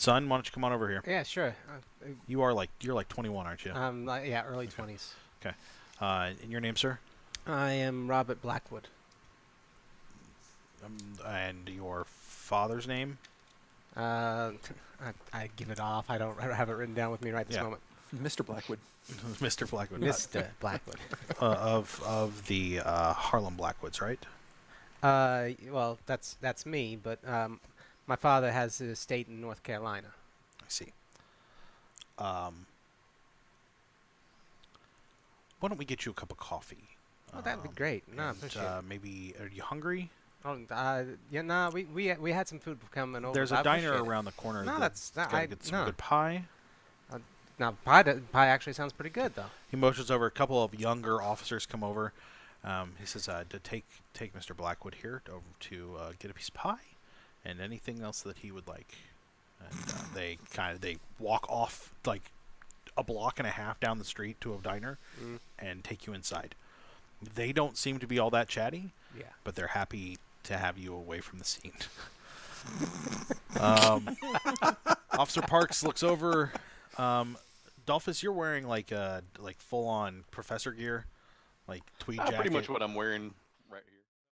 son, why don't you come on over here? Yeah, sure. Uh, You are like you're like 21, aren't you? um, like, yeah, early twenties. Uh, and your name, sir? I am Robert Blackwood. Um, and your father's name? Uh, I, I give it off. I don't I have it written down with me right this Yeah. moment. Mr. Blackwood. Mr. Blackwood. Mr. Blackwood. Uh, of of the uh, Harlem Blackwoods, right? Uh, well, that's that's me, but um, my father has a estate in North Carolina. I see. Um, why don't we get you a cup of coffee? Oh, that'd be Um, great. No, and, uh, maybe are you hungry? Oh, uh, yeah, no, we we we had some food coming over. There's but a I diner appreciate it. around the corner. No, that's that's not. I, get some no. good pie. Now pie do- pie actually sounds pretty good though. He motions over. A couple of younger officers come over. Um, he says, uh, "To take take Mr. Blackwood here over to uh, get a piece of pie and anything else that he would like." And uh, they kind of they walk off like a block and a half down the street to a diner Mm. and take you inside. They don't seem to be all that chatty, Yeah. but they're happy to have you away from the scene. um, Officer Parks looks over. Um, Dolphus, you're wearing like uh like full on professor gear, like tweed Ah, jacket. pretty much what I'm wearing right here.